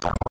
Tempo.